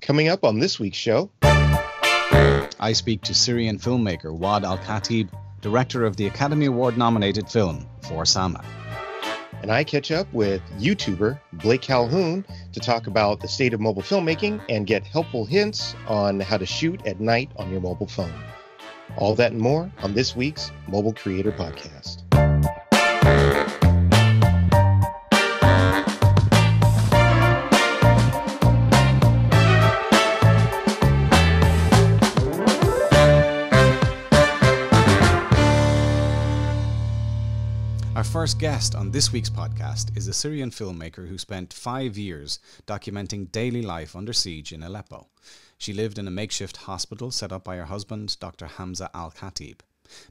Coming up on this week's show, I speak to Syrian filmmaker Waad Alkateab, director of the Academy Award nominated film For Sama. And I catch up with YouTuber Blake Calhoun to talk about the state of mobile filmmaking and get helpful hints on how to shoot at night on your mobile phone. All that and more on this week's Mobile Creator Podcast. First guest on this week's podcast is a Syrian filmmaker who spent five years documenting daily life under siege in Aleppo. She lived in a makeshift hospital set up by her husband, Dr. Hamza Alkateab.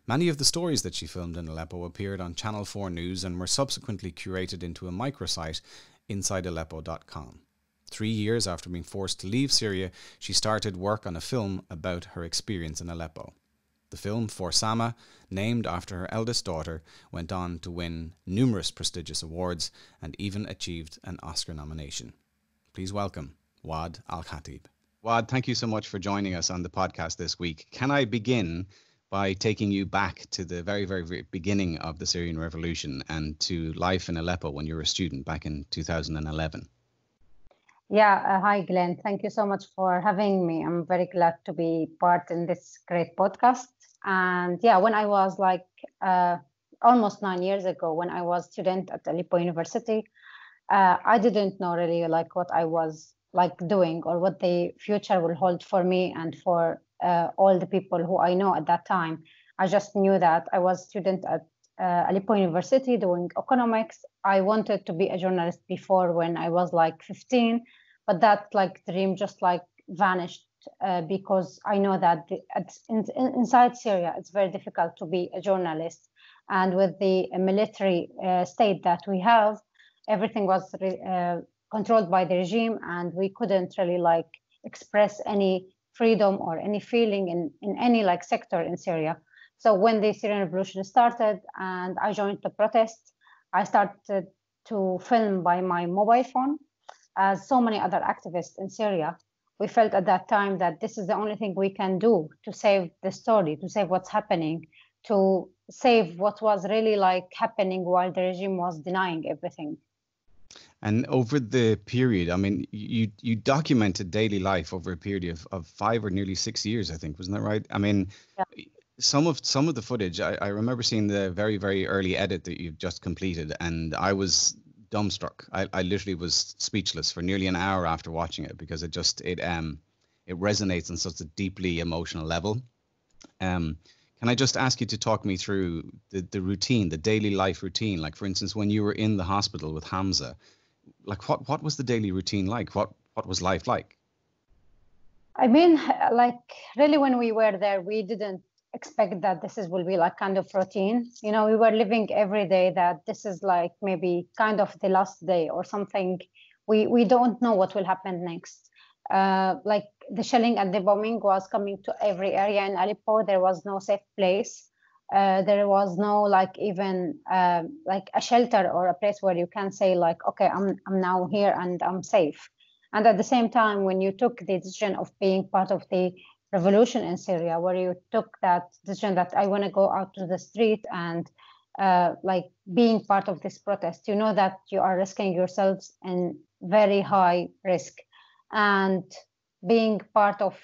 Many of the stories that she filmed in Aleppo appeared on Channel 4 News and were subsequently curated into a microsite, InsideAleppo.com. Three years after being forced to leave Syria, she started work on a film about her experience in Aleppo. The film For Sama, named after her eldest daughter, went on to win numerous prestigious awards and even achieved an Oscar nomination. Please welcome Wad Al Khatib. Waad, thank you so much for joining us on the podcast this week. Can I begin by taking you back to the very, very, very beginning of the Syrian revolution and to life in Aleppo when you were a student back in 2011? Yeah, uh, hi Glen. Thank you so much for having me. I'm very glad to be part in this great podcast. And yeah, when I was like uh, almost nine years ago, when I was student at Aleppo University, uh, I didn't know really like what I was like doing or what the future will hold for me and for uh, all the people who I know at that time. I just knew that I was student at uh, Aleppo University doing economics. I wanted to be a journalist before when I was like 15, but that like dream just like vanished uh, because I know that the, in, inside Syria it's very difficult to be a journalist, and with the military uh, state that we have, everything was uh, controlled by the regime, and we couldn't really like express any freedom or any feeling in, in any like sector in Syria. So when the Syrian revolution started and I joined the protests, I started to film by my mobile phone as so many other activists in Syria we felt at that time that this is the only thing we can do to save the story, to save what's happening, to save what was really like happening while the regime was denying everything. And over the period, I mean, you you documented daily life over a period of, of five or nearly six years, I think, wasn't that right? I mean, yeah. some of some of the footage, I, I remember seeing the very very early edit that you've just completed, and I was dumbstruck. I, I literally was speechless for nearly an hour after watching it because it just it um it resonates on such a deeply emotional level. Um, can I just ask you to talk me through the, the routine, the daily life routine? Like for instance, when you were in the hospital with Hamza, like what what was the daily routine like? What what was life like? I mean, like really, when we were there, we didn't expect that this is will be like kind of routine. You know we were living every day that this is like maybe kind of the last day or something. We we don't know what will happen next. Uh, like the shelling and the bombing was coming to every area in aleppo there was no safe place. Uh, there was no like even uh, like a shelter or a place where you can say like okay i'm i'm now here and i'm safe. And at the same time when you took the decision of being part of the revolution in Syria, where you took that decision that I want to go out to the street and uh, like being part of this protest, you know that you are risking yourselves in very high risk, and being part of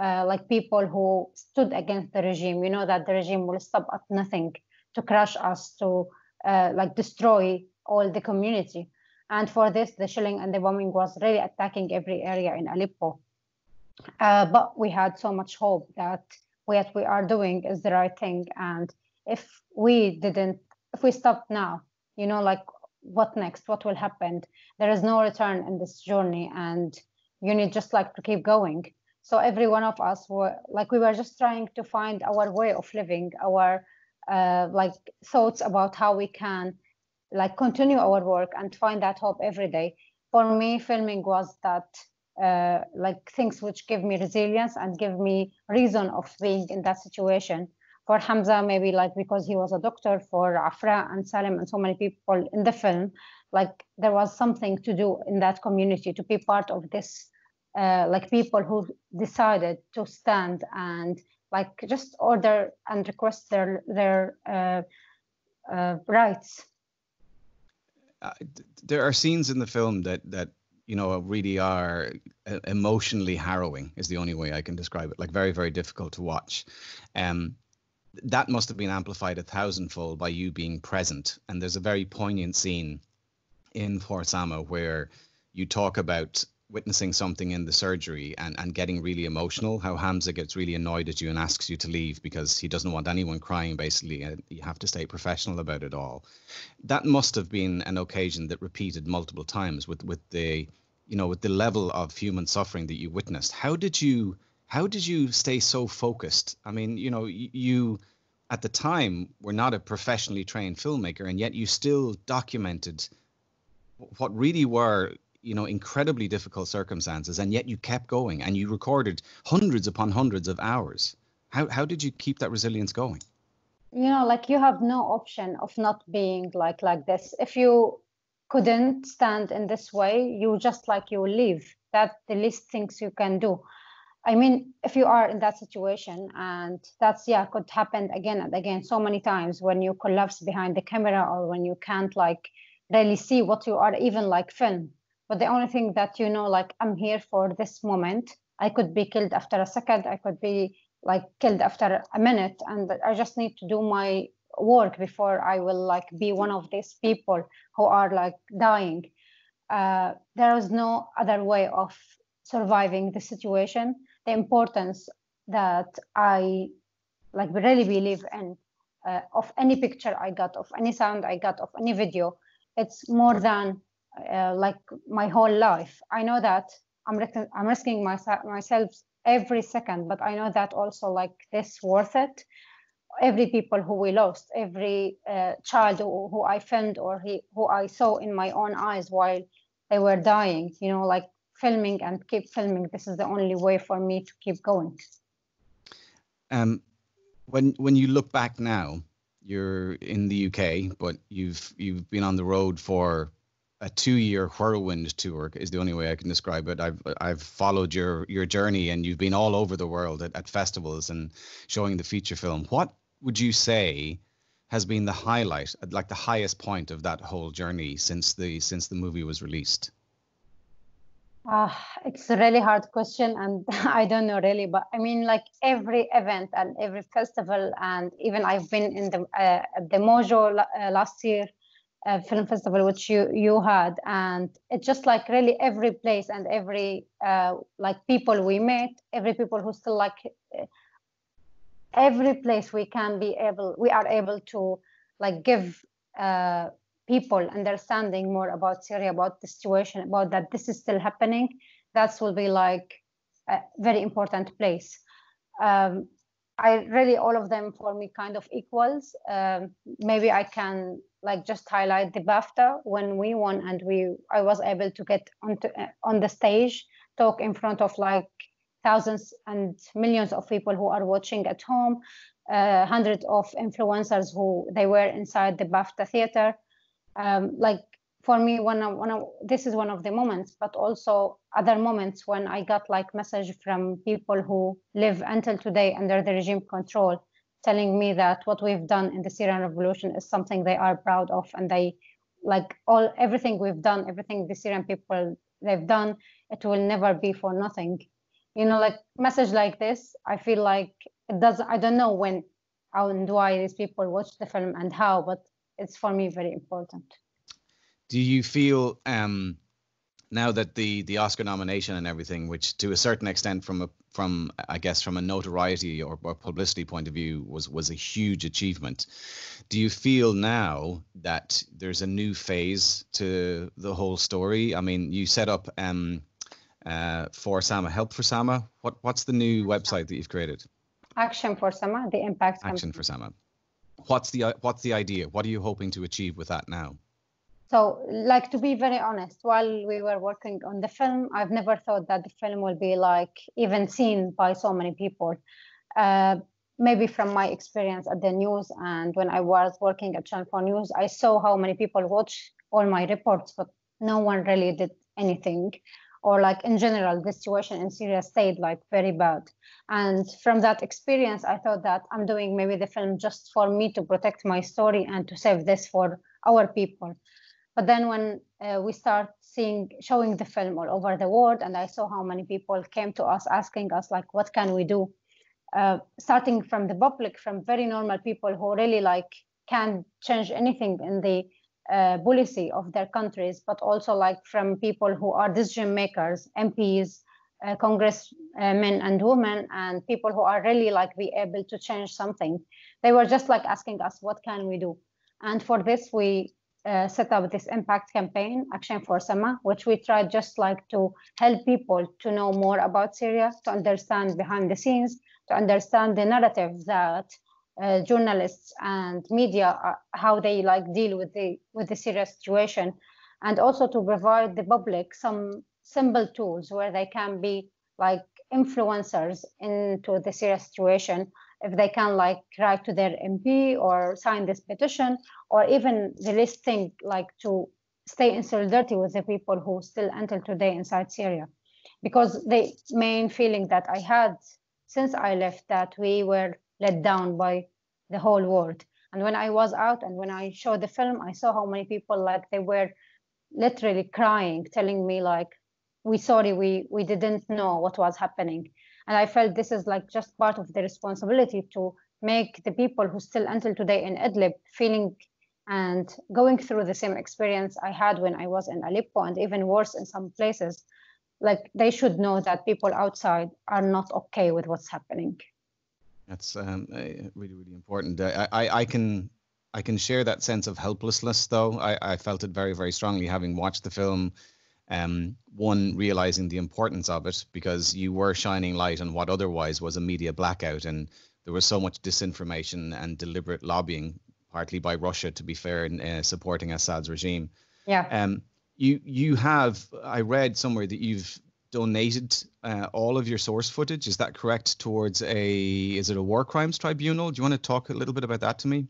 uh, like people who stood against the regime, you know that the regime will stop at nothing to crush us, to uh, like destroy all the community. And for this, the shelling and the bombing was really attacking every area in Aleppo. Uh, but we had so much hope that what we are doing is the right thing. And if we didn't, if we stopped now, you know, like what next? What will happen? There is no return in this journey, and you need just like to keep going. So every one of us were like we were just trying to find our way of living, our uh, like thoughts about how we can like continue our work and find that hope every day. For me, filming was that uh, like things which give me resilience and give me reason of being in that situation. For Hamza, maybe like because he was a doctor. For Afra and Salim and so many people in the film, like there was something to do in that community to be part of this uh, like people who decided to stand and like just order and request their their uh, uh, rights. Uh, there are scenes in the film that that you know really are uh, emotionally harrowing is the only way I can describe it. Like very very difficult to watch. Um, that must have been amplified a thousandfold by you being present. And there's a very poignant scene in For Sama where you talk about witnessing something in the surgery and, and getting really emotional, how Hamza gets really annoyed at you and asks you to leave because he doesn't want anyone crying, basically, and you have to stay professional about it all. That must have been an occasion that repeated multiple times with, with the you know with the level of human suffering that you witnessed. How did you how did you stay so focused? I mean, you know, you at the time were not a professionally trained filmmaker, and yet you still documented what really were you know incredibly difficult circumstances and yet you kept going and you recorded hundreds upon hundreds of hours. How how did you keep that resilience going? You know like you have no option of not being like like this. If you couldn't stand in this way you just like you leave. That the least things you can do. I mean if you are in that situation and that's yeah could happen again and again so many times when you collapse behind the camera or when you can't like really see what you are even like film but the only thing that you know like i'm here for this moment i could be killed after a second i could be like killed after a minute and i just need to do my work before i will like be one of these people who are like dying. Uh, there is no other way of surviving the situation. The importance that i like really believe in uh, of any picture i got of any sound i got of any video it's more than uh, like my whole life. I know that I'm I'm risking myself myself every second, but I know that also like this worth it. Every people who we lost, every uh, child who, who, I filmed or he, who I saw in my own eyes while they were dying, you know, like filming and keep filming. This is the only way for me to keep going. Um, when when you look back now, you're in the UK, but you've you've been on the road for a two-year whirlwind tour is the only way I can describe it. I've I've followed your your journey, and you've been all over the world at, at festivals and showing the feature film. What would you say has been the highlight, like the highest point of that whole journey since the since the movie was released? Uh, it's a really hard question, and I don't know really. But I mean, like every event and every festival, and even I've been in the uh, the Mojo uh, last year uh, film festival, which you you had, and it's just like really every place and every uh, like people we met, every people who still like uh, every place we can be able, we are able to like give uh, people understanding more about Syria, about the situation, about that this is still happening, that will be like a very important place. Um, I really all of them for me kind of equals. Um, maybe I can like just highlight the BAFTA when we won and we I was able to get onto uh, on the stage, talk in front of like thousands and millions of people who are watching at home, uh, hundreds of influencers who they were inside the BAFTA theater. Um, like for me one of, one of this is one of the moments but also other moments when i got like message from people who live until today under the regime control telling me that what we've done in the syrian revolution is something they are proud of and they like all everything we've done everything the syrian people they've done it will never be for nothing you know like message like this i feel like it does i don't know when how and why these people watch the film and how but it's for me very important. Do you feel um, now that the the Oscar nomination and everything, which to a certain extent, from a from I guess from a notoriety or, or publicity point of view, was was a huge achievement. Do you feel now that there's a new phase to the whole story? I mean, you set up um, uh, for Sama, Help for Sama. What what's the new website that you've created? Action for Sama, the impact. Action for Sama what's the what's the idea? What are you hoping to achieve with that now? So, like to be very honest, while we were working on the film, I've never thought that the film will be like even seen by so many people. Uh, maybe from my experience at the news and when I was working at Channel 4 News, I saw how many people watch all my reports, but no one really did anything. Or like in general the situation in syria stayed like very bad. And from that experience i thought that i'm doing maybe the film just for me to protect my story and to save this for our people but then when uh, we start seeing showing the film all over the world and i saw how many people came to us asking us like what can we do? Uh, starting from the public from very normal people who really like can change anything in the uh, policy of their countries but also like from people who are decision makers mps uh, congressmen and women and people who are really like be able to change something. They were just like asking us what can we do? And for this we uh, set up this impact campaign, Action for Sama, which we tried just like to help people to know more about Syria, to understand behind the scenes, to understand the narrative that uh, journalists and media are, how they like deal with the with the Syria situation, and also to provide the public some simple tools where they can be like influencers into the Syria situation if they can like write to their MP or sign this petition, or even the least thing like to stay in solidarity with the people who still until today inside Syria. Because the main feeling that I had since I left that we were let down by the whole world. And when I was out and when I showed the film, I saw how many people like they were literally crying, telling me like, we sorry, we we didn't know what was happening. And I felt this is like just part of the responsibility to make the people who still until today in Idlib feeling and going through the same experience I had when I was in Aleppo and even worse in some places, like they should know that people outside are not okay with what's happening. That's um, really, really important. I, I, I can I can share that sense of helplessness, though. I, I felt it very, very strongly having watched the film um, one realizing the importance of it because you were shining light on what otherwise was a media blackout and there was so much disinformation and deliberate lobbying partly by Russia to be fair in uh, supporting Assad's regime. Yeah. Um you you have I read somewhere that you've donated uh, all of your source footage. Is that correct towards a is it a war crimes tribunal? Do you want to talk a little bit about that to me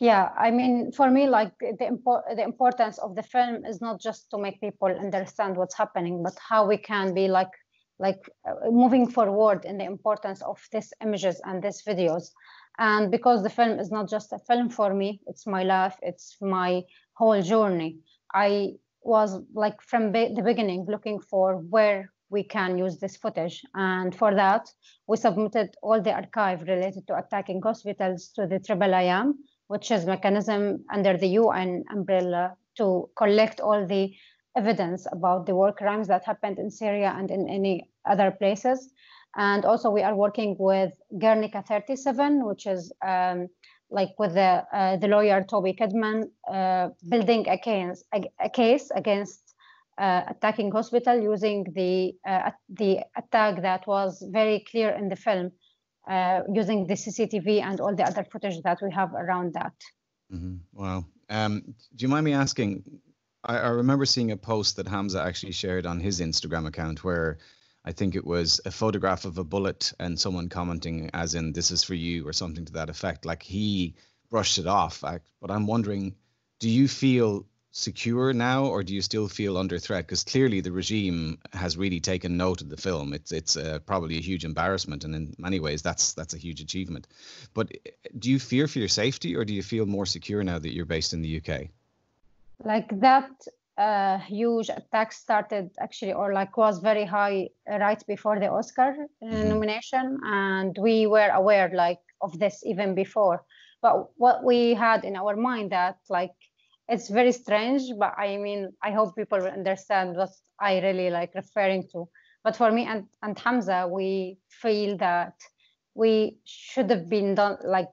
yeah i mean for me like the import the importance of the film is not just to make people understand what's happening but how we can be like like uh, moving forward in the importance of these images and these videos. And because the film is not just a film for me it's my life it's my whole journey. I was like from be- the beginning looking for where we can use this footage. And for that we submitted all the archive related to attacking hospitals to the IAM which is mechanism under the UN umbrella to collect all the evidence about the war crimes that happened in Syria and in any other places. And also we are working with Guernica 37, which is um, like with the, uh, the lawyer Toby Cadman, uh, building a case, a, a case against uh, attacking hospital using the, uh, the attack that was very clear in the film uh, using the CCTV and all the other footage that we have around that. Mm-hmm. Wow. Um, do you mind me asking? I, I, remember seeing a post that Hamza actually shared on his Instagram account where I think it was a photograph of a bullet and someone commenting, as in, this is for you, or something to that effect. Like he brushed it off. but I'm wondering, do you feel secure now, or do you still feel under threat? Because clearly the regime has really taken note of the film. It's it's uh, probably a huge embarrassment, and in many ways that's that's a huge achievement. But uh, do you fear for your safety, or do you feel more secure now that you're based in the UK? Like that uh, huge attack started actually, or like was very high right before the Oscar uh, mm-hmm. nomination, and we were aware like of this even before. But what we had in our mind that like it's very strange but i mean i hope people understand what i really like referring to. But for me and, and hamza we feel that we should have been done like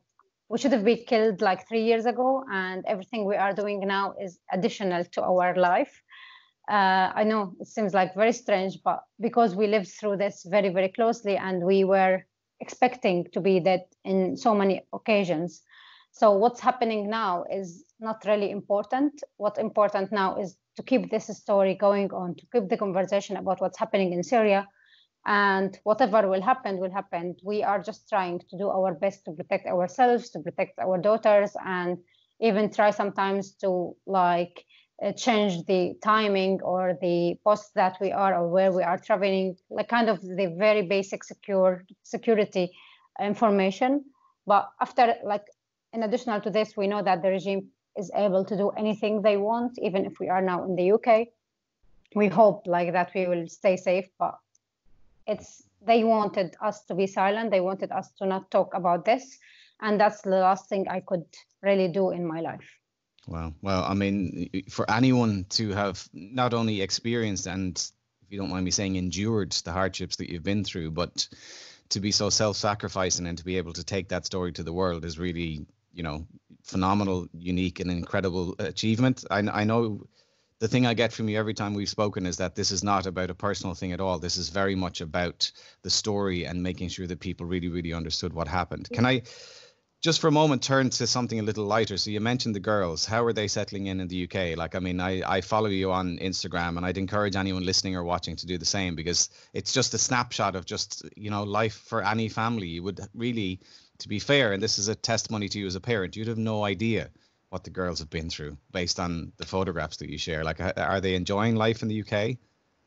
we should have been killed like three years ago and everything we are doing now is additional to our life. Uh, i know it seems like very strange but because we lived through this very very closely and we were expecting to be dead in so many occasions so what's happening now is not really important. What's important now is to keep this story going on, to keep the conversation about what's happening in Syria. And whatever will happen, will happen. We are just trying to do our best to protect ourselves, to protect our daughters, and even try sometimes to like uh, change the timing or the post that we are or where we are traveling, like kind of the very basic secure security information. But after, like, in addition to this, we know that the regime is able to do anything they want, even if we are now in the UK. We hope like that we will stay safe, but it's they wanted us to be silent. They wanted us to not talk about this, and that's the last thing I could really do in my life. Wow. Well, I mean, for anyone to have not only experienced and, if you don't mind me saying, endured the hardships that you've been through, but to be so self-sacrificing and to be able to take that story to the world is really, you know, phenomenal, unique, and incredible achievement. I, I know the thing I get from you every time we've spoken is that this is not about a personal thing at all. This is very much about the story and making sure that people really, really understood what happened. Can I? just for a moment turn to something a little lighter so you mentioned the girls how are they settling in in the uk like i mean i, I follow you on instagram and i'd encourage anyone listening or watching to do the same because it's just a snapshot of just you know life for any family you would really to be fair and this is a testimony to you as a parent you'd have no idea what the girls have been through based on the photographs that you share like are they enjoying life in the uk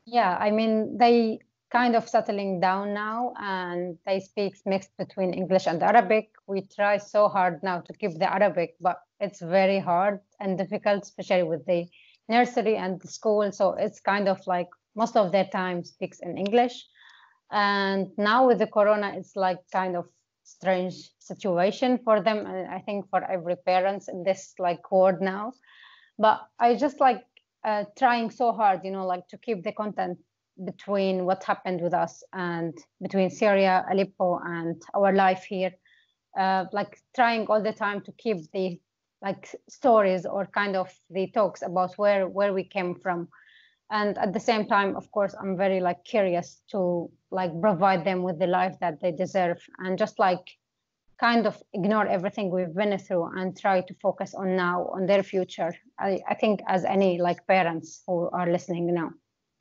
yeah i mean they kind of settling down now and they speak mixed between English and Arabic. We try so hard now to keep the Arabic, but it's very hard and difficult, especially with the nursery and the school. So it's kind of like most of their time speaks in English. And now with the corona, it's like kind of strange situation for them. And I think for every parents in this like world now. But I just like uh, trying so hard, you know, like to keep the content between what happened with us and between Syria, Aleppo, and our life here. Uh, like trying all the time to keep the like stories or kind of the talks about where where we came from and at the same time of course i'm very like curious to like provide them with the life that they deserve and just like kind of ignore everything we've been through and try to focus on now on their future i, I think as any like parents who are listening now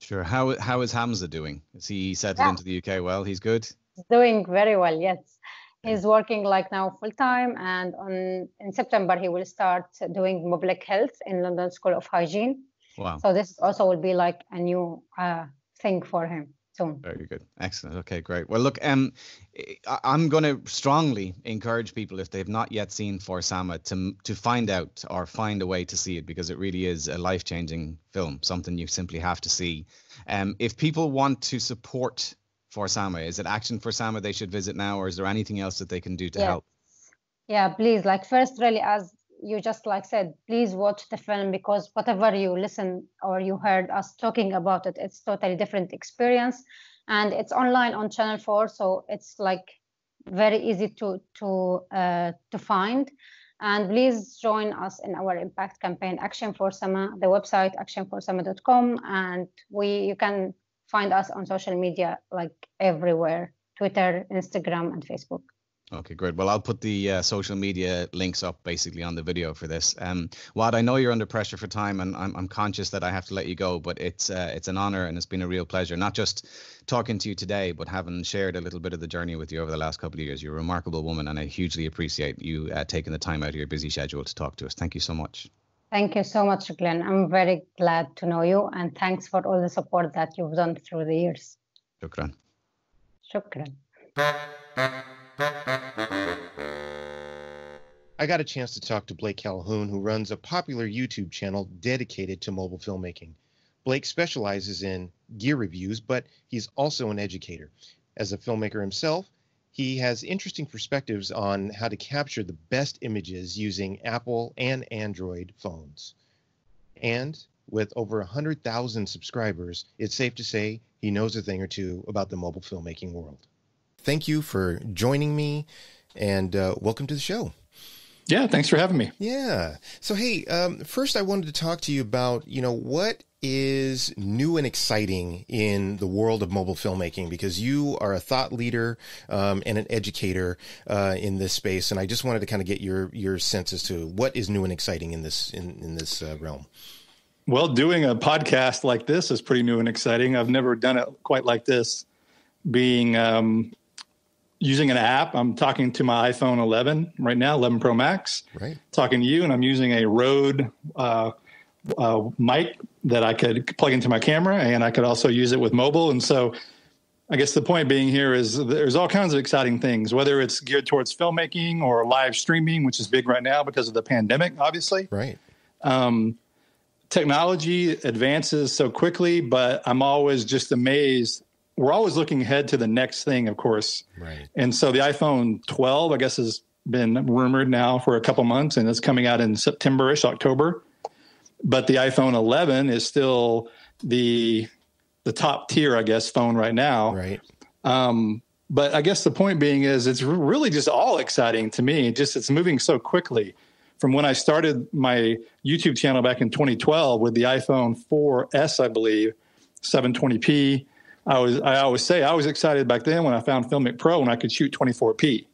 Sure. How how is Hamza doing? Is he settled yeah. into the UK well? He's good. He's doing very well. Yes, he's working like now full time, and on in September he will start doing public health in London School of Hygiene. Wow. So this also will be like a new uh, thing for him. Soon. Very good. Excellent. Okay, great. Well, look, um, I'm going to strongly encourage people if they've not yet seen For Sama to to find out or find a way to see it because it really is a life changing film, something you simply have to see. Um, if people want to support For Sama, is it Action for Sama they should visit now, or is there anything else that they can do to yeah. help? Yeah, please. Like first, really, as you just like said, please watch the film because whatever you listen or you heard us talking about it, it's totally different experience, and it's online on Channel Four, so it's like very easy to to uh, to find. And please join us in our impact campaign, Action for Sama, the website actionforsama.com, and we you can find us on social media like everywhere, Twitter, Instagram, and Facebook. Okay, great. Well, I'll put the uh, social media links up basically on the video for this. Um, Waad, I know you're under pressure for time, and I'm, I'm conscious that I have to let you go, but it's uh, it's an honor and it's been a real pleasure, not just talking to you today, but having shared a little bit of the journey with you over the last couple of years. You're a remarkable woman, and I hugely appreciate you uh, taking the time out of your busy schedule to talk to us. Thank you so much. Thank you so much, Glen. I'm very glad to know you, and thanks for all the support that you've done through the years. Shukran. Shukran. I got a chance to talk to Blake Calhoun, who runs a popular YouTube channel dedicated to mobile filmmaking. Blake specializes in gear reviews, but he's also an educator. As a filmmaker himself, he has interesting perspectives on how to capture the best images using Apple and Android phones. And with over 100,000 subscribers, it's safe to say he knows a thing or two about the mobile filmmaking world thank you for joining me and uh, welcome to the show. Yeah, thanks for having me. Yeah. So, hey, um, first I wanted to talk to you about, you know, what is new and exciting in the world of mobile filmmaking because you are a thought leader um, and an educator uh, in this space, and I just wanted to kind of get your your sense as to what is new and exciting in this in in this uh, realm. Well, doing a podcast like this is pretty new and exciting. I've never done it quite like this. Being um, using an app. I'm talking to my iPhone 11 right now, 11 Pro Max. Right. Talking to you, and I'm using a Rode uh, uh, mic that I could plug into my camera, and I could also use it with mobile. And so, I guess the point being here is there's all kinds of exciting things, whether it's geared towards filmmaking or live streaming, which is big right now because of the pandemic, obviously. Right. Um, technology advances so quickly, but I'm always just amazed. We're always looking ahead to the next thing, of course. Right. And so the iPhone 12, I guess, has been rumored now for a couple months, and it's coming out in Septemberish, October. But the iPhone 11 is still the the top tier, I guess, phone right now. Right. Um, but I guess the point being is it's really just all exciting to me. Just it's moving so quickly. From when I started my YouTube channel back in 2012 with the iPhone 4S, I believe, 720p. I was I always say I was excited back then when I found Filmic Pro and I could shoot 24p.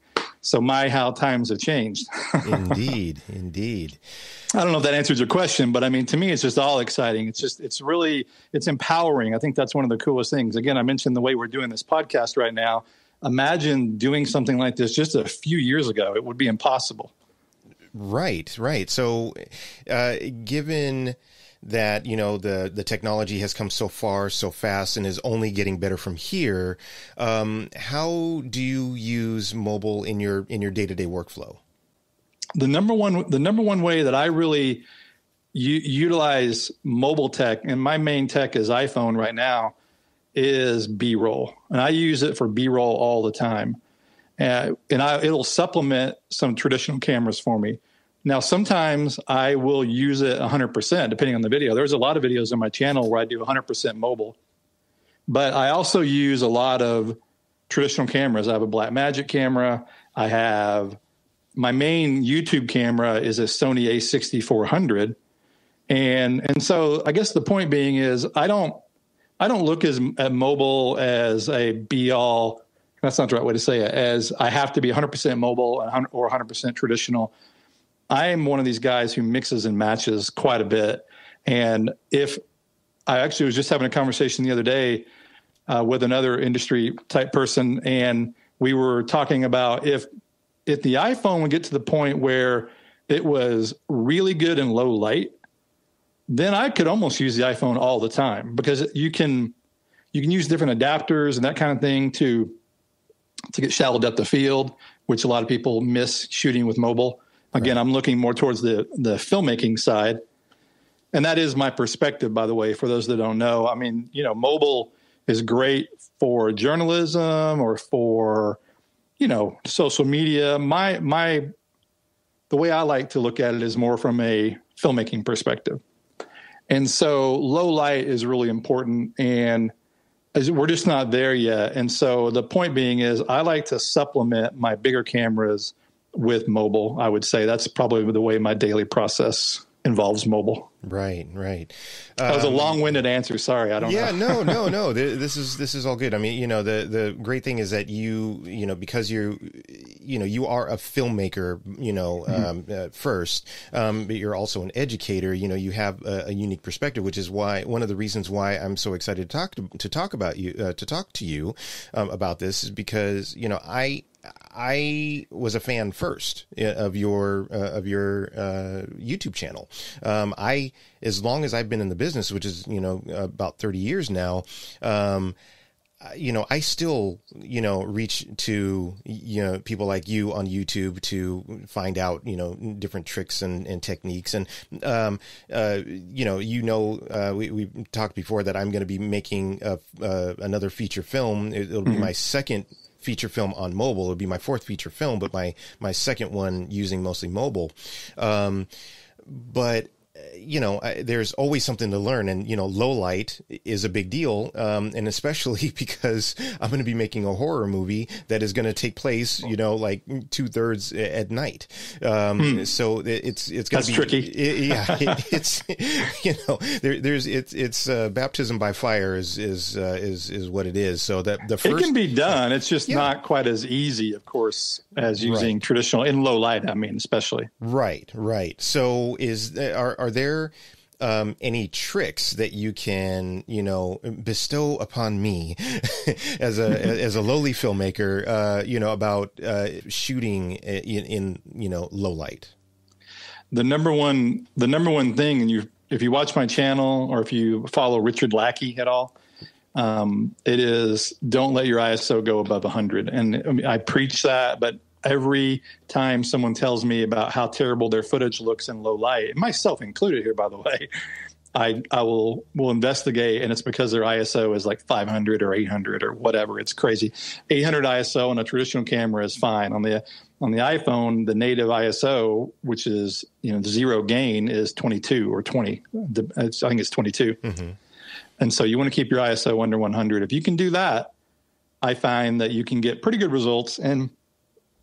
So my how times have changed. indeed, indeed. I don't know if that answers your question, but I mean, to me, it's just all exciting. It's just, it's really, it's empowering. I think that's one of the coolest things. Again, I mentioned the way we're doing this podcast right now. Imagine doing something like this just a few years ago. It would be impossible. Right, right. So, uh, given that you know the the technology has come so far so fast and is only getting better from here, um, how do you use mobile in your in your day to day workflow? the number one the number one way that I really u- utilize mobile tech, and my main tech is iPhone right now, is B roll, and I use it for B roll all the time, uh, and I, it'll supplement some traditional cameras for me. Now, sometimes I will use it 100% depending on the video. There's a lot of videos on my channel where I do 100% mobile, but I also use a lot of traditional cameras. I have a Blackmagic camera. I have my main YouTube camera is a Sony A6400, and and so I guess the point being is I don't I don't look as at mobile as a be all. That's not the right way to say it. As I have to be 100% mobile or 100% traditional. I am one of these guys who mixes and matches quite a bit. And if I actually was just having a conversation the other day uh, with another industry type person, and we were talking about if if the iPhone would get to the point where it was really good in low light, then I could almost use the iPhone all the time because you can you can use different adapters and that kind of thing to to get shallow depth of field, which a lot of people miss shooting with mobile. Again, right. I'm looking more towards the the filmmaking side. And that is my perspective, by the way, for those that don't know. I mean, you know, mobile is great for journalism or for you know, social media. My my the way I like to look at it is more from a filmmaking perspective. And so low light is really important and we're just not there yet. And so the point being is I like to supplement my bigger cameras with mobile. I would say that's probably the way my daily process involves mobile. Right, right. That was a um, long-winded answer. Sorry, I don't. Yeah, no, no, no. This is this is all good. I mean, you know, the the great thing is that you, you know, because you, you know, you are a filmmaker, you know, mm-hmm. um, uh, first, um, but you're also an educator. You know, you have a, a, unique perspective, which is why one of the reasons why I'm so excited to talk to, to talk about you uh, to talk to you um, about this is because you know I I was a fan first uh, of your uh, of your uh, YouTube channel. Um, I, as long as I've been in the business, which is you know about thirty years now, um, you know, I still you know reach to you know people like you on YouTube to find out you know different tricks and, and techniques, and um, uh, you know, you know, uh, we we talked before that I'm going to be making a, uh, another feature film. It, will be mm-hmm. my second feature film on mobile. It would be my fourth feature film, but my my second one using mostly mobile. Um, but you know, I, there's always something to learn, and you know, low light is a big deal, um, and especially because I'm going to be making a horror movie that is going to take place, you know, like two thirds at night. Um, hmm. So it's it's going to be tricky. It, yeah, it, it's you know, there, there's it's it's uh, baptism by fire is is uh, is is what it is. So that the first it can be done. It's just yeah. not quite as easy, of course, as using right. traditional in low light. I mean, especially right, right. So is are are there um, any tricks that you can, you know, bestow upon me as a as a lowly filmmaker, uh, you know, about uh, shooting in, in, you know low light? The number one the number one thing, and you if you watch my channel or if you follow Richard Lackey at all, um, it is don't let your ISO go above 100. And I, mean, I preach that, but every time someone tells me about how terrible their footage looks in low light, myself included here, by the way, I I will will investigate, and it's because their ISO is like 500 or 800 or whatever. It's crazy. 800 ISO on a traditional camera is fine. On the on the iPhone, the native ISO, which is you know zero gain, is 22 or 20. I think it's 22. Mm-hmm. And so you want to keep your ISO under 100. If you can do that, I find that you can get pretty good results, and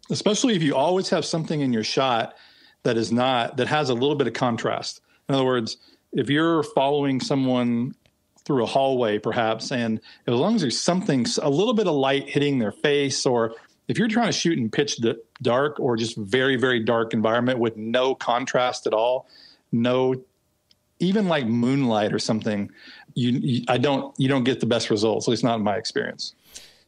especially if you always have something in your shot that is not that has a little bit of contrast. In other words if you're following someone through a hallway, perhaps, and as long as there's something, a little bit of light hitting their face, or if you're trying to shoot in pitch dark or just very, very dark environment with no contrast at all, no, even like moonlight or something, you, you I don't, you don't get the best results. At least not in my experience.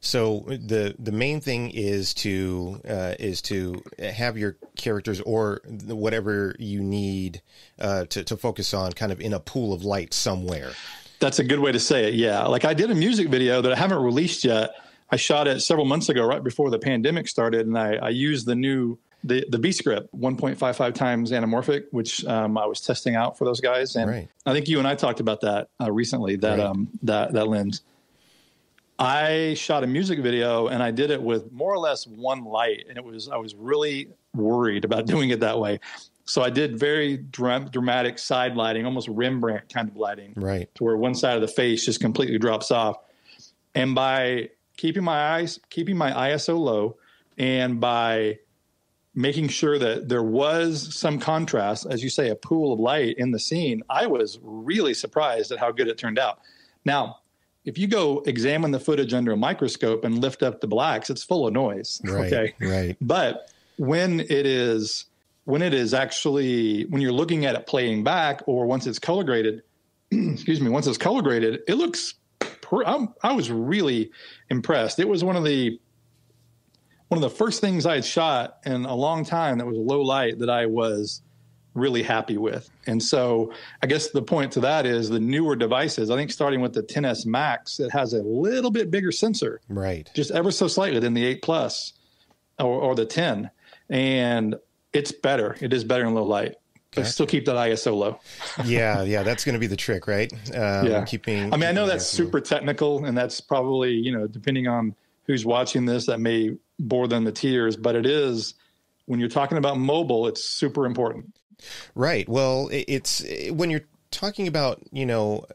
So the the main thing is to uh, is to have your characters or whatever you need uh, to to focus on kind of in a pool of light somewhere. That's a good way to say it. Yeah, like I did a music video that I haven't released yet. I shot it several months ago, right before the pandemic started, and I, I used the new the the B script 1.55 times anamorphic, which um, I was testing out for those guys, and right. I think you and I talked about that uh, recently. That right. um that that lens. I shot a music video and I did it with more or less one light, and it was I was really worried about doing it that way. So I did very dra- dramatic side lighting, almost Rembrandt kind of lighting, right, to where one side of the face just completely drops off. And by keeping my eyes, keeping my ISO low, and by making sure that there was some contrast, as you say, a pool of light in the scene, I was really surprised at how good it turned out. Now, if you go examine the footage under a microscope and lift up the blacks, it's full of noise. Right, okay. Right. But when it is when it is actually when you're looking at it playing back or once it's color graded, excuse me, once it's color graded, it looks per, I was really impressed. It was one of the one of the first things I had shot in a long time that was low light that I was really happy with. And so I guess the point to that is the newer devices, I think starting with the 10S Max, it has a little bit bigger sensor. Right. Just ever so slightly than the 8 Plus or, or the 10. And it's better. It is better in low light. But still keep that ISO low. yeah, yeah, that's going to be the trick, right? Um, yeah. Keeping. I mean, I know that's super technical, and that's probably you know depending on who's watching this, that may bore them to tears. But it is when you're talking about mobile, it's super important. Right. Well, it's when you're talking about you know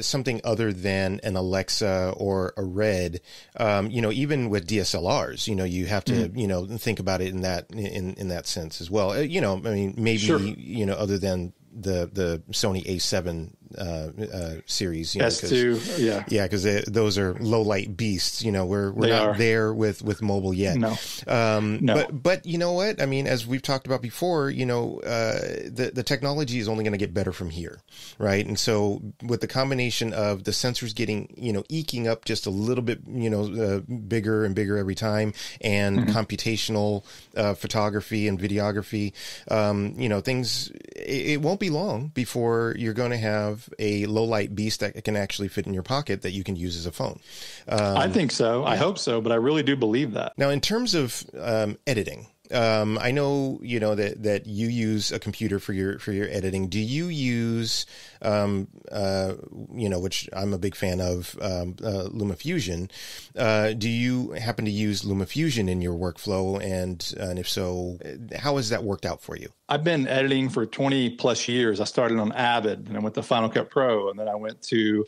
something other than an Alexa or a Red, um, you know, even with DSLRs, you know, you have to mm-hmm. you know think about it in that in in that sense as well. Uh, you know, I mean, maybe sure. you know, other than the the Sony A7 uh, uh, series. You S2, yeah, yeah, because those are low light beasts. You know, we're we're they not are. there with with mobile yet. No, um, no. But but you know what? I mean, as we've talked about before, you know, uh, the the technology is only going to get better from here, right? And so with the combination of the sensors getting you know eking up just a little bit, you know, uh, bigger and bigger every time, and mm-hmm. computational uh, photography and videography, um, you know, things. It, it won't be long before you're going to have have a low light beast that can actually fit in your pocket that you can use as a phone. Um, I think so. I hope so, but I really do believe that. Now, in terms of um, editing, um, I know you know that that you use a computer for your for your editing. Do you use um, uh, you know which I'm a big fan of um, uh, LumaFusion? Uh, do you happen to use LumaFusion in your workflow? And and if so, how has that worked out for you? I've been editing for 20 plus years. I started on Avid and I went to Final Cut Pro, and then I went to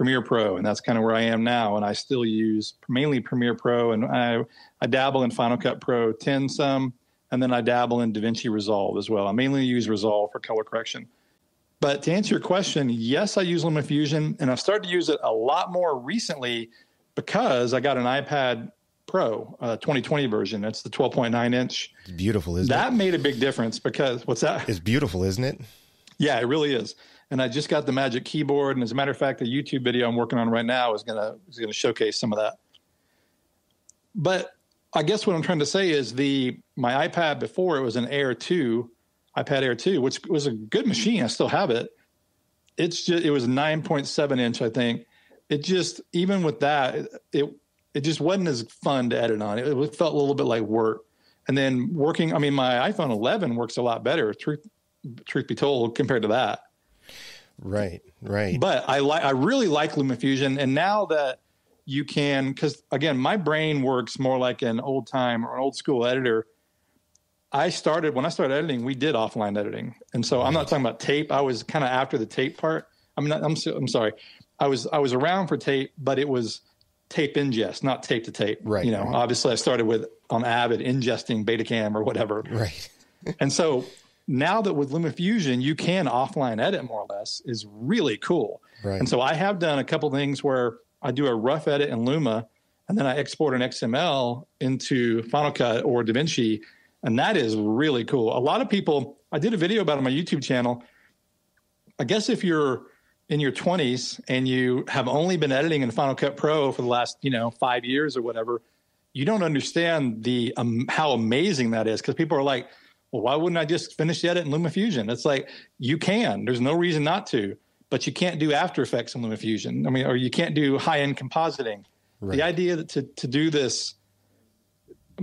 Premiere Pro, and that's kind of where I am now. And I still use mainly Premiere Pro, and I, I dabble in Final Cut Pro 10 some, and then I dabble in DaVinci Resolve as well. I mainly use Resolve for color correction. But to answer your question, yes, I use LumaFusion, and I've started to use it a lot more recently because I got an iPad Pro uh, 2020 version. That's the 12.9 inch. It's beautiful, isn't that it? That made a big difference because what's that? It's beautiful, isn't it? Yeah, it really is and I just got the Magic Keyboard. And as a matter of fact, the YouTube video I'm working on right now is gonna is gonna showcase some of that. But I guess what I'm trying to say is the my iPad before it was an Air 2, iPad Air 2, which was a good machine. I still have it. it's just it was 9.7 inch, I think. It just even with that, it it just wasn't as fun to edit on. It, it felt a little bit like work. And then working, I mean, my iPhone 11 works a lot better. Truth truth be told, compared to that. Right, right. But I like I really like LumaFusion, and now that you can, because again, my brain works more like an old time or an old school editor. I started when I started editing, we did offline editing, and so. I'm not talking about tape. I was kind of after the tape part. I'm not. I'm. I'm sorry. I was. I was around for tape, but it was tape ingest, not tape to tape. Right. You know, right. obviously, I started with on Avid ingesting Betacam or whatever. Right. and so now that with LumaFusion you can offline edit more or less is really cool. Right. And so I have done a couple things where I do a rough edit in Luma and then I export an XML into Final Cut or DaVinci. And that is really cool. A lot of people, I did a video about it on my YouTube channel. I guess if you're in your 20s and you have only been editing in Final Cut Pro for the last, you know, five years or whatever, you don't understand the um, how amazing that is because people are like, well, why wouldn't I just finish the edit in LumaFusion? It's like you can. There's no reason not to, but you can't do After Effects in LumaFusion. I mean, or you can't do high end compositing. Right. The idea that to to do this,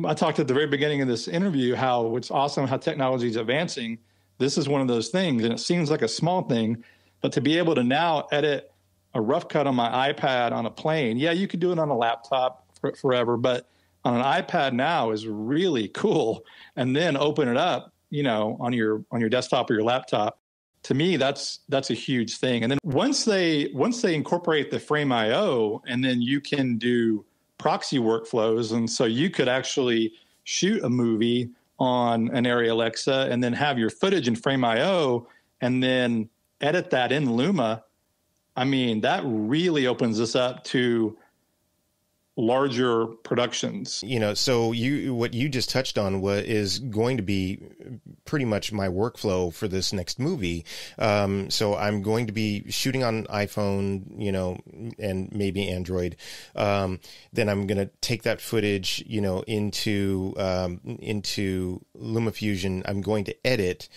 I talked at the very beginning of this interview how it's awesome how technology is advancing. This is one of those things, and it seems like a small thing, but to be able to now edit a rough cut on my iPad on a plane, yeah, you could do it on a laptop for, forever, but on an iPad now is really cool. And then open it up, you know, on your on your desktop or your laptop. To me, that's that's a huge thing. And then once they once they incorporate the Frame IO, and then you can do proxy workflows, and so you could actually shoot a movie on an Arri Alexa, and then have your footage in Frame IO, and then edit that in Luma. I mean, that really opens us up to larger productions. You know, so you what you just touched on was is going to be pretty much my workflow for this next movie. Um, so I'm going to be shooting on iPhone, you know, and maybe Android. Um, then I'm going to take that footage, you know, into um, into LumaFusion. I'm going to edit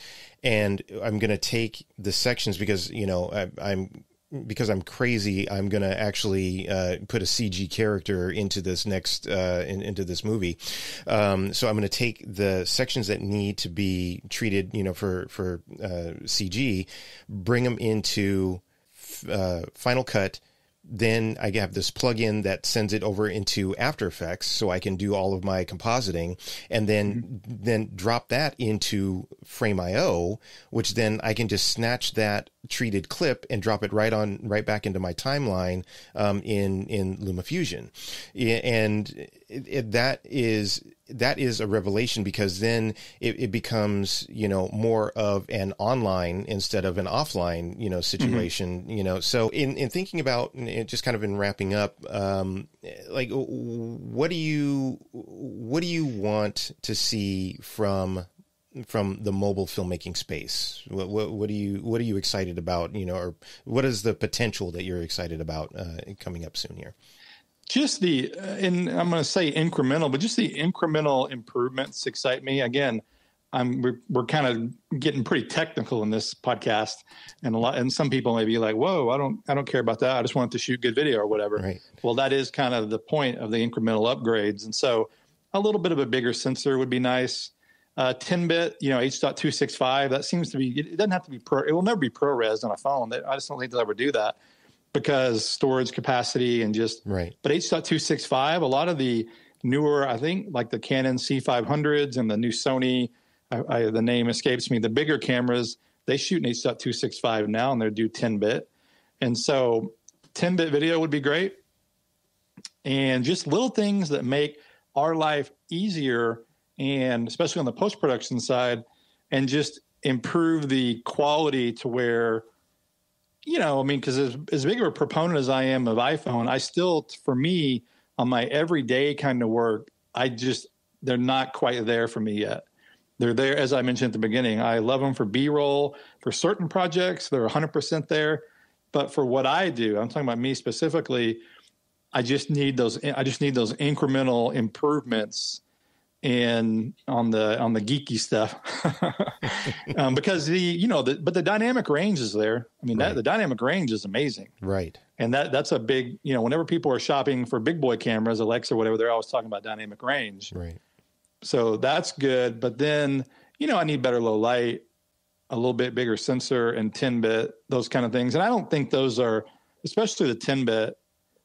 and I'm going to take the sections because you know I, am because I'm crazy, I'm gonna actually uh, put a CG character into this next uh, in, into this movie. Um, so I'm gonna take the sections that need to be treated, you know, for for uh, CG, bring them into uh, Final Cut then I have this plugin that sends it over into After Effects, so I can do all of my compositing, and then mm-hmm. then drop that into Frame.io, which then I can just snatch that treated clip and drop it right on right back into my timeline um, in in LumaFusion, and it, it, that is that is a revelation because then it, it, becomes you know more of an online instead of an offline you know mm-hmm. situation mm-hmm. you know so in in thinking about just kind of in wrapping up um like what do you what do you want to see from from the mobile filmmaking space what, what, what are you what are you excited about you know or what is the potential that you're excited about uh, coming up soon here just the uh, and I'm going to say incremental, but just the incremental improvements excite me. Again, I'm we're, we're kind of getting pretty technical in this podcast, and a lot and some people may be like, "Whoa, I don't I don't care about that. I just want to shoot good video or whatever." Right. Well, that is kind of the point of the incremental upgrades, and so a little bit of a bigger sensor would be nice. Uh, 10 bit, you know, H.265. That seems to be. It doesn't have to be pro. It will never be ProRes on a phone. I just don't think they'll ever do that because storage capacity and just right. But H.265, a lot of the newer, I think, like the Canon C500s and the new Sony, I, I, the name escapes me, the bigger cameras, they shoot in H.265 now and they do 10 bit. And so 10 bit video would be great. And just little things that make our life easier and especially on the post production side and just improve the quality to where you know, I mean, because as, as big of a proponent as I am of iPhone, I still, for me, on my everyday kind of work, I just, they're not quite there for me yet. They're there, as I mentioned at the beginning. I love them for B roll, for certain projects, they're 100% there. But for what I do, I'm talking about me specifically, I just need those, I just need those incremental improvements in on the on the geeky stuff. Um, because the you know the, but the dynamic range is there. I mean right. that, the dynamic range is amazing. Right. And that that's a big you know whenever people are shopping for big boy cameras alexa whatever they're always talking about dynamic range. Right. So that's good. But then you know i need better low light a little bit bigger sensor and 10 bit those kind of things. And i don't think those are especially the 10 bit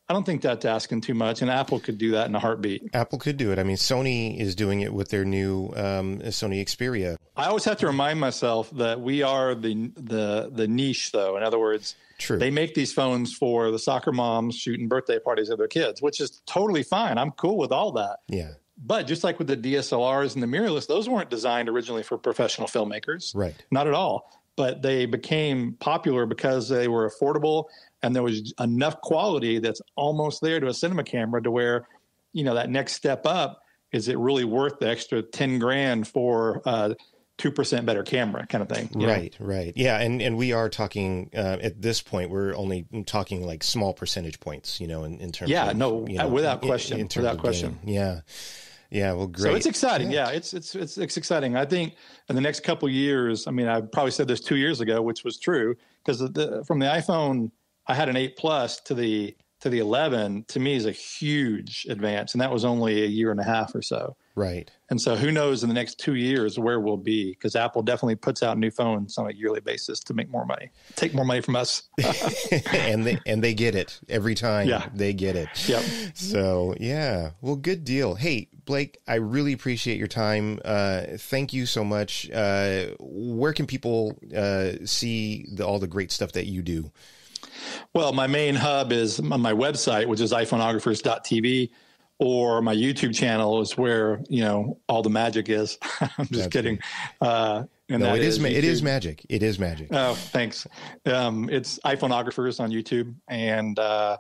I don't think that's asking too much, and Apple could do that in a heartbeat. Apple could do it. I mean, Sony is doing it with their new um, Sony Xperia. I always have to remind myself that we are the the the niche, though. In other words, True. They make these phones for the soccer moms shooting birthday parties of their kids, which is totally fine. I'm cool with all that. Yeah. But just like with the DSLRs and the mirrorless, those weren't designed originally for professional filmmakers. Right. Not at all. But they became popular because they were affordable and there was enough quality that's almost there to a cinema camera to where, you know, that next step up is it really worth the extra 10 grand for uh, two percent better camera kind of thing. Right, know? right, yeah, and and we are talking uh, at this point. We're only talking like small percentage points, you know, in, in terms. Yeah, of, no, you know, without question, in, in without question. Game. Yeah, yeah, well, great. So it's exciting. Yeah. yeah, it's, it's it's it's exciting. I think in the next couple years. I mean, I probably said this two years ago, which was true because from the iPhone I had an eight plus to the to the 11 to me is a huge advance and that was only a year and a half or so. Right. And so who knows in the next two years where we'll be because apple definitely puts out new phones on a yearly basis to make more money take more money from us. And they and they get it every time yeah. they get it. Yep. So yeah. Well good deal. Hey blake i really appreciate your time. Uh, thank you so much. Uh, where can people uh, see the, all the great stuff that you do well, my main hub is my website, which is iphoneographers.tv, or my YouTube channel is where you know all the magic is. I'm just That's kidding. Uh, and no, it is, is it is magic. It is magic. Oh, thanks. Um, it's iPhoneographers on YouTube, and uh,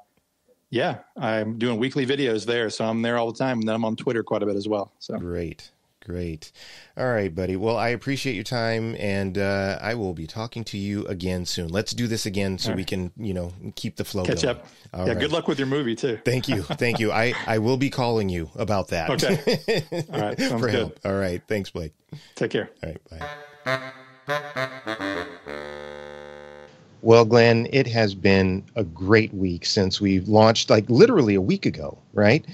yeah, I'm doing weekly videos there, so I'm there all the time, and then I'm on Twitter quite a bit as well. So great. Great. All right, buddy. Well, I appreciate your time, and uh, I will be talking to you again soon. Let's do this again so right. we can, you know, keep the flow. Catch going. up. All yeah. Right. Good luck with your movie too. Thank you. Thank you. I I will be calling you about that. Okay. All right. Sounds For good. Help. All right. Thanks, Blake. Take care. All right. Bye. Well, Glen, it has been a great week since we launched, like literally a week ago, right?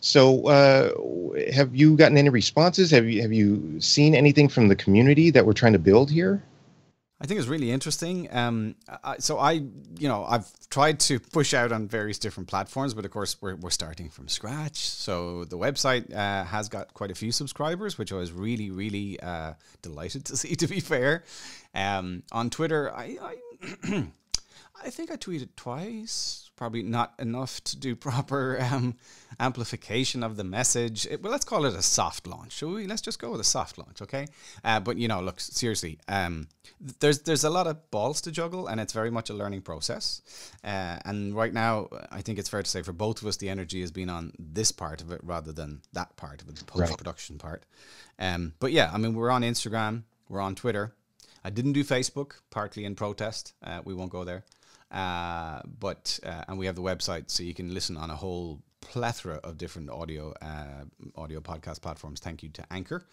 So, uh, have you gotten any responses? Have you have you seen anything from the community that we're trying to build here? I think it's really interesting. Um, I, so I, you know, I've tried to push out on various different platforms, but of course we're, we're starting from scratch. So the website uh, has got quite a few subscribers, which I was really, really uh, delighted to see. To be fair, um, on Twitter, I, I, I think I tweeted twice, probably not enough to do proper um, amplification of the message. It, well, let's call it a soft launch, shall we? Let's just go with a soft launch, okay? Uh, but you know, look seriously. Um, there's there's a lot of balls to juggle, and it's very much a learning process. Uh, and right now, I think it's fair to say for both of us, the energy has been on this part of it rather than that part of it, the post production right. part. Um, but yeah, I mean, we're on Instagram, we're on Twitter. I didn't do Facebook, partly in protest. Uh, we won't go there. Uh, but uh, and we have the website, so you can listen on a whole plethora of different audio uh, audio podcast platforms. Thank you to Anchor.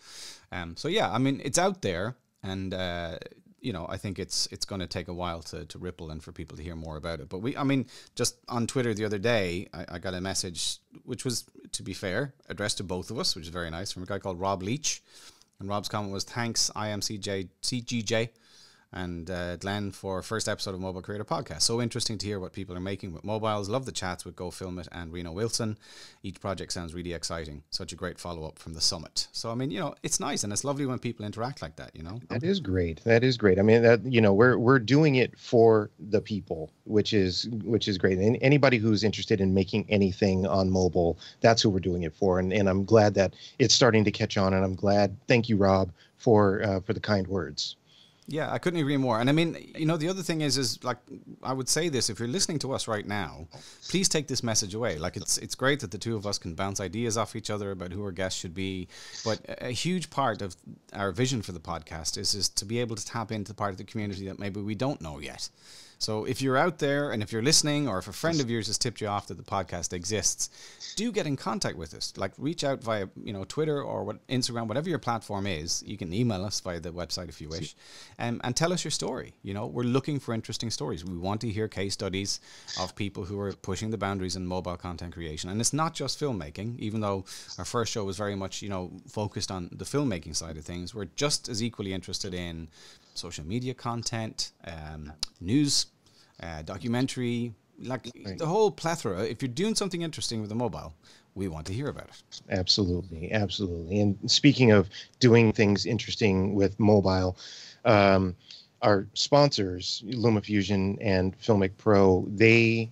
Um, so yeah, I mean it's out there, and uh, you know I think it's it's going to take a while to, to ripple and for people to hear more about it. But we, I mean, just on Twitter the other day, I, I got a message which was, to be fair, addressed to both of us, which is very nice, from a guy called Rob Leach. And Rob's comment was, "Thanks, IMCJ CGJ." And uh, Glen for first episode of Mobile Creator Podcast. So interesting to hear what people are making with mobiles. Love the chats with Go Film It and Reno Wilson. Each project sounds really exciting. Such a great follow up from the summit. So I mean, you know, it's nice and it's lovely when people interact like that. You know, that is great. That is great. I mean, that you know, we're we're doing it for the people, which is which is great. And anybody who's interested in making anything on mobile, that's who we're doing it for. And and I'm glad that it's starting to catch on. And I'm glad. Thank you, Rob, for uh, for the kind words. Yeah, I couldn't agree more. And I mean, you know, the other thing is, is like I would say this: if you're listening to us right now, please take this message away. Like it's it's great that the two of us can bounce ideas off each other about who our guests should be, but a huge part of our vision for the podcast is is to be able to tap into the part of the community that maybe we don't know yet So if you're out there and if you're listening, or if a friend of yours has tipped you off that the podcast exists, do get in contact with us. Like reach out via you know Twitter or what Instagram, whatever your platform is. You can email us via the website if you wish, um, and tell us your story. You know, we're looking for interesting stories. We want to hear case studies of people who are pushing the boundaries in mobile content creation, and it's not just filmmaking. Even though our first show was very much you know focused on the filmmaking side of things, we're just as equally interested in social media content, um, news, uh, documentary, like right. the whole plethora. If you're doing something interesting with a mobile, we want to hear about it. Absolutely, absolutely. And speaking of doing things interesting with mobile, um, our sponsors, LumaFusion and Filmic Pro, they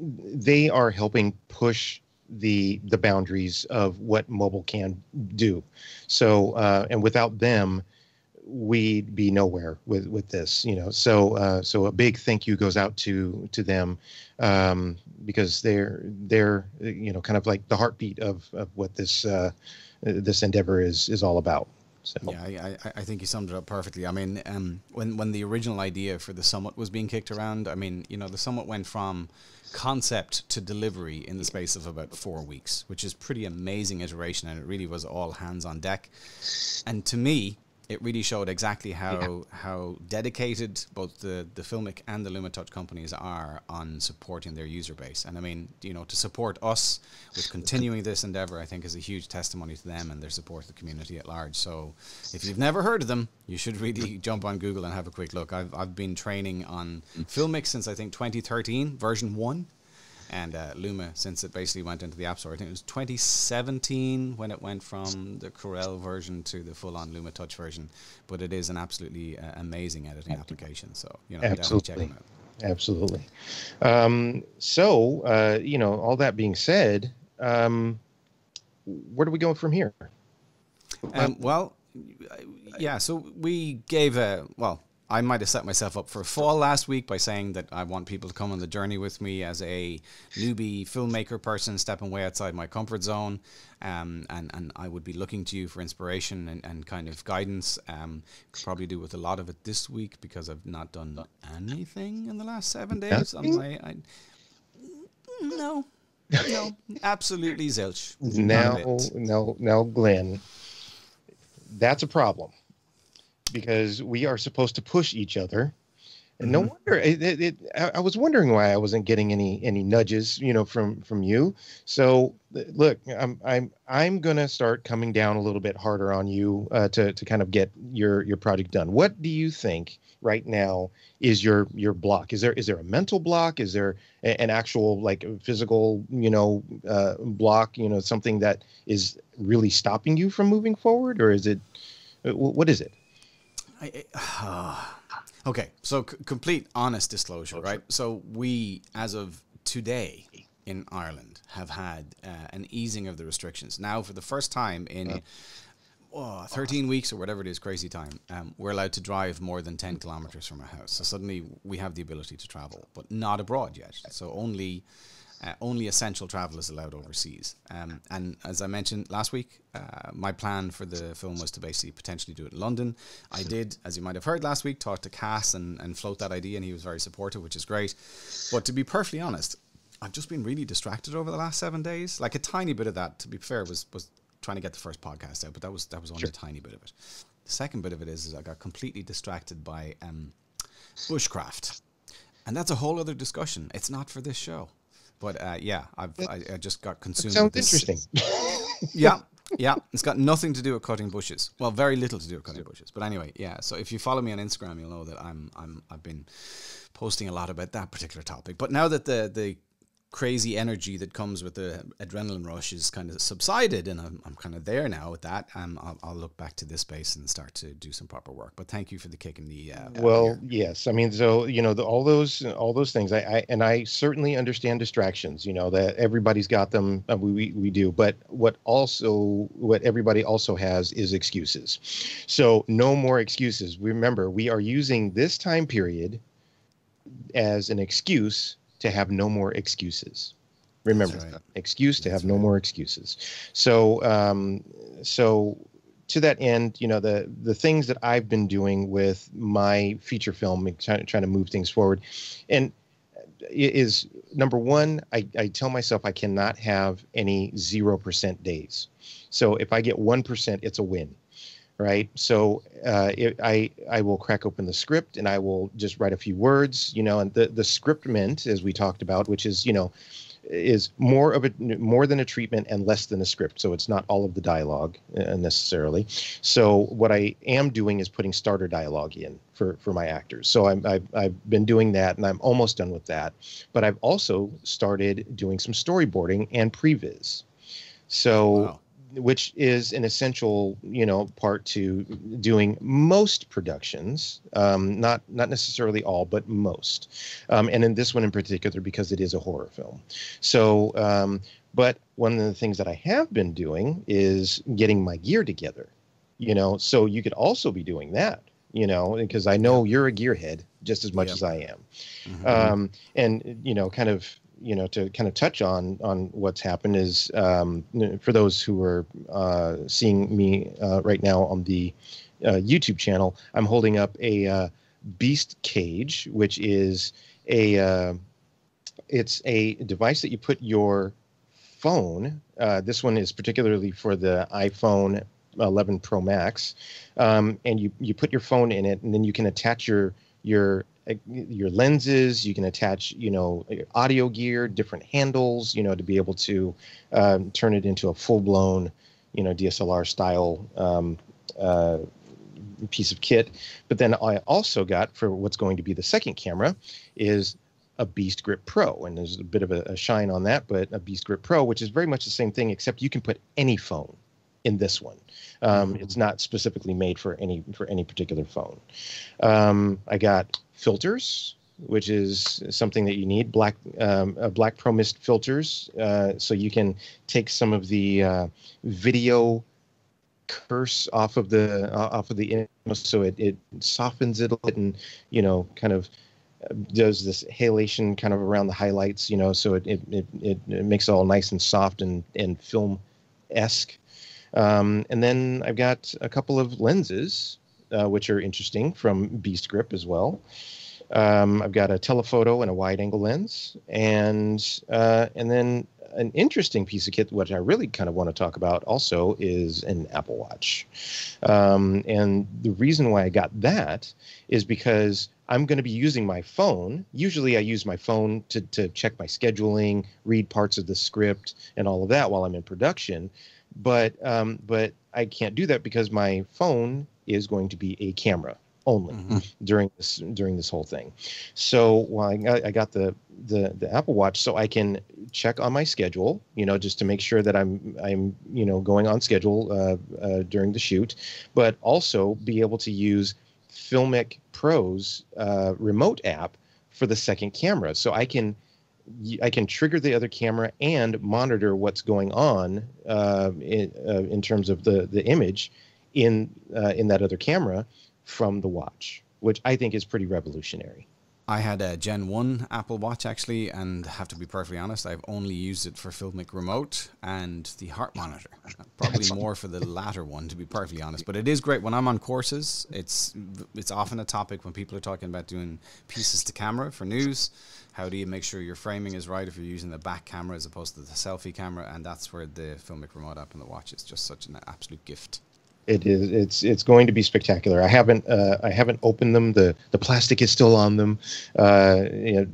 they are helping push the the boundaries of what mobile can do. So, uh, and without them, we'd be nowhere with with this you know so uh, so a big thank you goes out to to them um, because they're they're you know kind of like the heartbeat of of what this uh, this endeavor is is all about so. Yeah, I, I think you summed it up perfectly. I mean, um, when when the original idea for the summit was being kicked around, I mean, you know, the summit went from concept to delivery in the space of about four weeks, which is pretty amazing iteration, and it really was all hands on deck. And to me, it really showed exactly how yeah. how dedicated both the the Filmic and the LumaTouch companies are on supporting their user base. And I mean, you know, to support us with continuing this endeavor, I think is a huge testimony to them and their support of the community at large. So, if you've never heard of them, you should really jump on Google and have a quick look. I've I've been training on mm. Filmic since I think 2013, version one and uh, Luma since it basically went into the App Store. I think it was 2017 when it went from the Corel version to the full-on Luma Touch version. But it is an absolutely uh, amazing editing application. So you know, absolutely, absolutely. Um, so uh, you know, all that being said, um, where do we go from here? Um, well, yeah. So we gave a well I might have set myself up for a fall last week by saying that I want people to come on the journey with me as a newbie filmmaker person stepping way outside my comfort zone. Um, and, and I would be looking to you for inspiration and, and kind of guidance. Um, could probably do with a lot of it this week because I've not done anything in the last seven days. I, I, no, no, absolutely zilch. Now, now, now, Glen, that's a problem because we are supposed to push each other. And no mm-hmm. wonder it, it, it, I was wondering why I wasn't getting any any nudges, you know, from from you. So look, I'm I'm I'm gonna start coming down a little bit harder on you uh, to to kind of get your your project done. What do you think right now is your your block? Is there is there a mental block? Is there an actual like physical you know uh, block? You know, something that is really stopping you from moving forward, or is it uh, what is it? I, uh, okay, so c- complete honest disclosure, right? So we, as of today in Ireland, have had uh, an easing of the restrictions. Now, for the first time in oh, 13 weeks or whatever it is, crazy time, um, we're allowed to drive more than 10 kilometers from our house. So suddenly we have the ability to travel, but not abroad yet. So only uh, only essential travel is allowed overseas. Um, and as I mentioned last week, uh, my plan for the film was to basically potentially do it in London. I did, as you might have heard last week, talk to Cass and, and float that idea, and he was very supportive, which is great. But to be perfectly honest, I've just been really distracted over the last seven days. Like a tiny bit of that, to be fair, was was trying to get the first podcast out, but that was that was only sure. a tiny bit of it. The second bit of it is, is I got completely distracted by um, bushcraft, and that's a whole other discussion. It's not for this show. But uh, yeah, I've I, I, just got consumed. sounds interesting. yeah, yeah, it's got nothing to do with cutting bushes. Well, very little to do with cutting bushes. But anyway, yeah. So if you follow me on Instagram, you'll know that I'm I'm I've been posting a lot about that particular topic. But now that the the crazy energy that comes with the adrenaline rush is kind of subsided and I'm, I'm kind of there now with that. Um, I'll, I'll, look back to this space and start to do some proper work. But thank you for the kick in the uh, well yes. I mean so you know the, all those all those things I, I, and i certainly understand distractions you know that everybody's got them uh, we, we do. But what also what everybody also has is excuses. So no more excuses. Remember we are using this time period as an excuse to have no more excuses. Remember, right. excuse to That's have no more excuses. So, um, so to that end, you know, the the things that I've been doing with my feature film, trying, trying to move things forward, and is number one, I, I tell myself I cannot have any zero percent days. So if I get one percent, it's a win right? So uh, it, I I will crack open the script and I will just write a few words, you know, and the the scriptment as we talked about, which is you know is more of a more than a treatment and less than a script. So it's not all of the dialogue uh, necessarily. So what i am doing is putting starter dialogue in for for my actors. So I'm, I've, I've been doing that and i'm almost done with that. But i've also started doing some storyboarding and previs. So wow which is an essential, you know, part to doing most productions, um, not not necessarily all, but most, um, and in this one in particular because it is a horror film. So, um, but one of the things that I have been doing is getting my gear together, you know. So you could also be doing that, you know, because I know you're a gearhead just as much yep. as I am, mm-hmm. Um, and you know, kind of you know to kind of touch on on what's happened is um, for those who are uh, seeing me uh, right now on the uh, YouTube channel, I'm holding up a uh, Beast Cage, which is a uh, it's a device that you put your phone. Uh, this one is particularly for the iPhone 11 Pro Max, um, and you you put your phone in it, and then you can attach your your your lenses you can attach you know audio gear different handles you know to be able to um, turn it into a full-blown you know dslr style um, uh, piece of kit but then i also got for what's going to be the second camera is a beast grip pro and there's a bit of a, a shine on that but a beast grip pro which is very much the same thing except you can put any phone in this one. Um, mm-hmm. It's not specifically made for any for any particular phone. Um, I got filters, which is something that you need black um, uh, black pro mist filters, uh, so you can take some of the uh, video curse off of the uh, off of the so it, it softens it a bit and you know kind of uh, does this halation kind of around the highlights, you know, so it it, it, it makes it all nice and soft and and film esque. Um, and then I've got a couple of lenses, uh, which are interesting from Beast Grip as well. Um, I've got a telephoto and a wide angle lens, and uh, and then an interesting piece of kit, which I really kind of want to talk about also, is an Apple Watch. Um, and the reason why I got that is because I'm going to be using my phone. Usually, I use my phone to to check my scheduling, read parts of the script, and all of that while I'm in production but um, but I can't do that because my phone is going to be a camera only mm-hmm. during this during this whole thing. So while I got, I got the, the the Apple Watch, so I can check on my schedule, you know, just to make sure that I'm I'm you know going on schedule uh, uh, during the shoot, but also be able to use Filmic Pro's uh, remote app for the second camera, so I can I can trigger the other camera and monitor what's going on uh, in, uh, in terms of the the image in uh, in that other camera from the watch, which I think is pretty revolutionary. I had a Gen 1 Apple Watch actually, and have to be perfectly honest, I've only used it for Filmic Remote and the heart monitor. Probably more for the latter one, to be perfectly honest. But it is great when I'm on courses. It's it's often a topic when people are talking about doing pieces to camera for news. How do you make sure your framing is right if you're using the back camera as opposed to the selfie camera? And that's where the Filmic Remote app on the watch is just such an absolute gift it is it's it's going to be spectacular. I haven't uh, I haven't opened them. the The plastic is still on them, uh,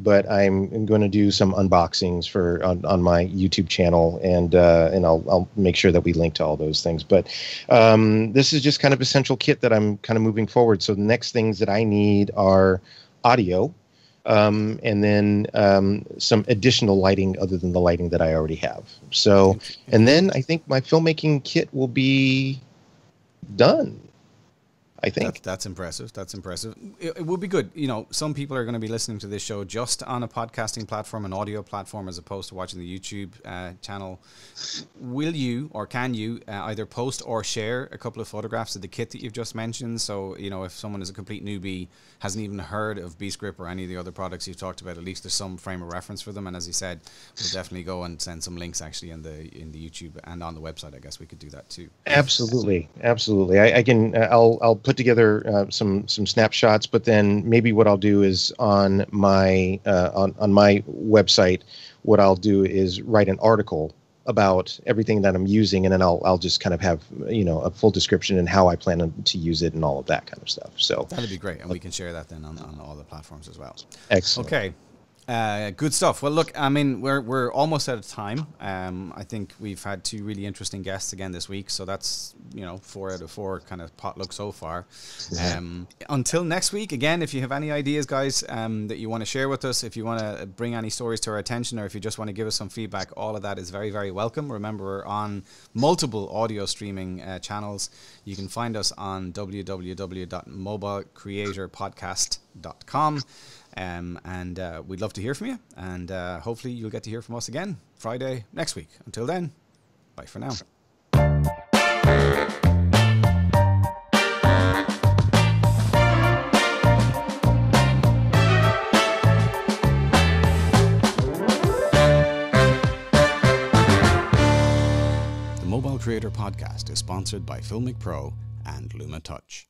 but I'm going to do some unboxings for on, on my YouTube channel, and uh, and I'll I'll make sure that we link to all those things. But um, this is just kind of essential kit that I'm kind of moving forward. So the next things that I need are audio. Um, and then um, some additional lighting other than the lighting that I already have. So, and then I think my filmmaking kit will be done. I think that, that's impressive. That's impressive. It, it, would be good. You know, some people are going to be listening to this show just on a podcasting platform, an audio platform, as opposed to watching the YouTube uh, channel. Will you or can you uh, either post or share a couple of photographs of the kit that you've just mentioned? So, you know, if someone is a complete newbie, hasn't even heard of Beast Grip or any of the other products you've talked about, at least there's some frame of reference for them. And as you said, we'll definitely go and send some links actually in the in the YouTube and on the website. I guess we could do that too. Absolutely, absolutely. I, I can. Uh, I'll I'll put together uh, some some snapshots, but then maybe what I'll do is on my uh, on on my website, what I'll do is write an article about everything that I'm using, and then I'll I'll just kind of have you know a full description and how I plan to use it and all of that kind of stuff. So that'd be great, and we can share that then on, on all the platforms as well. Excellent. Okay, uh, good stuff. Well, look, I mean, we're we're almost out of time. Um, I think we've had two really interesting guests again this week, so that's you know four out of four kind of potluck so far. Um, until next week, again, if you have any ideas, guys, um, that you want to share with us, if you want to bring any stories to our attention, or if you just want to give us some feedback, all of that is very very welcome. Remember, we're on multiple audio streaming uh, channels. You can find us on www.mobilecreatorpodcast.com. Um, and uh, we'd love to hear from you. And uh, hopefully, you'll get to hear from us again Friday next week. Until then, bye for now. The Mobile Creator Podcast is sponsored by Filmic Pro and Luma Touch.